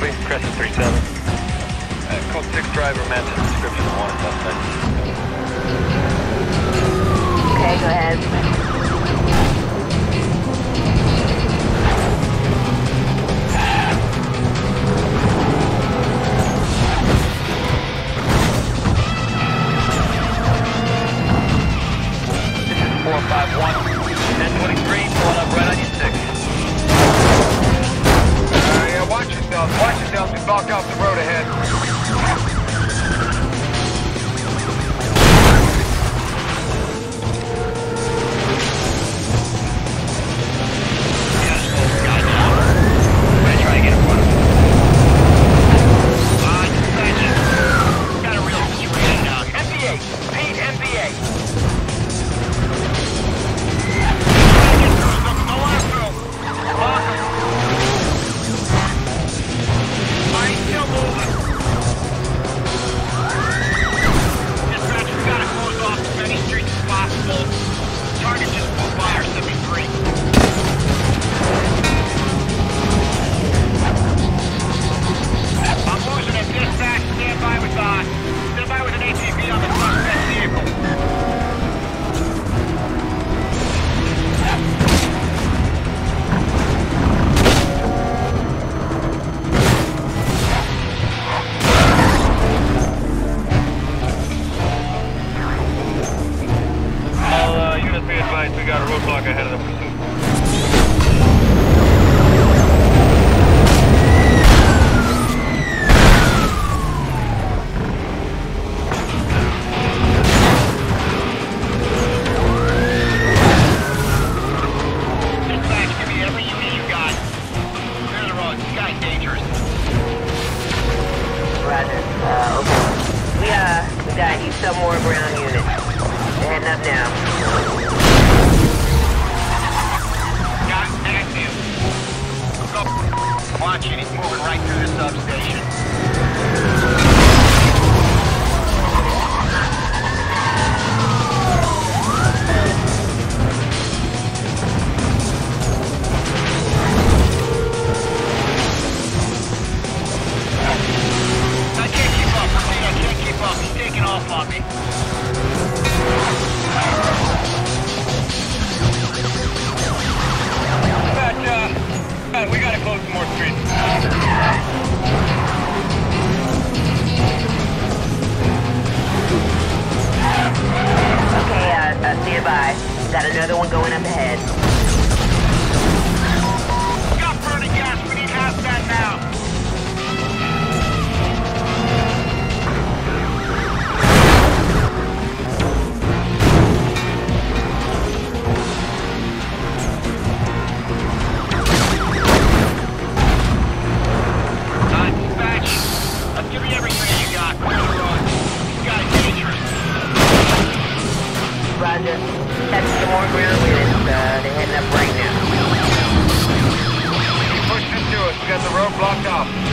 Copy, Crescent 37. Uh, code 6 driver matches description one suspect. Okay, go ahead. knock out the bird. die, he's somewhere ground unit. Heading up now. Got active. Watch it, he's moving right through the substation. going up ahead. off.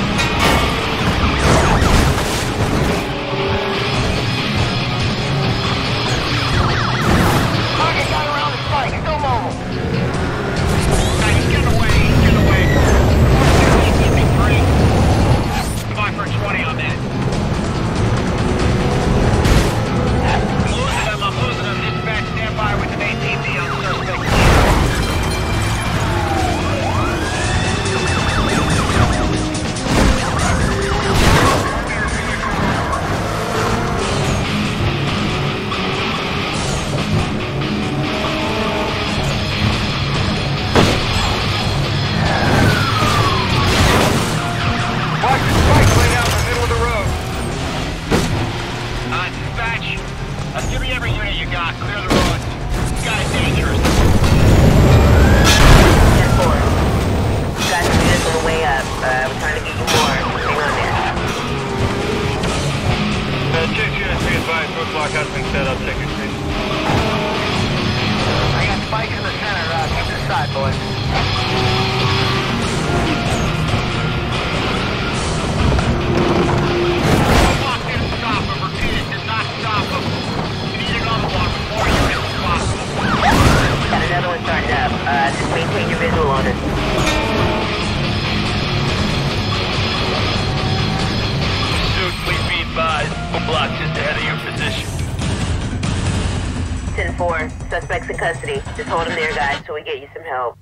4. Suspects in custody. Just hold them there, guys, till we get you some help.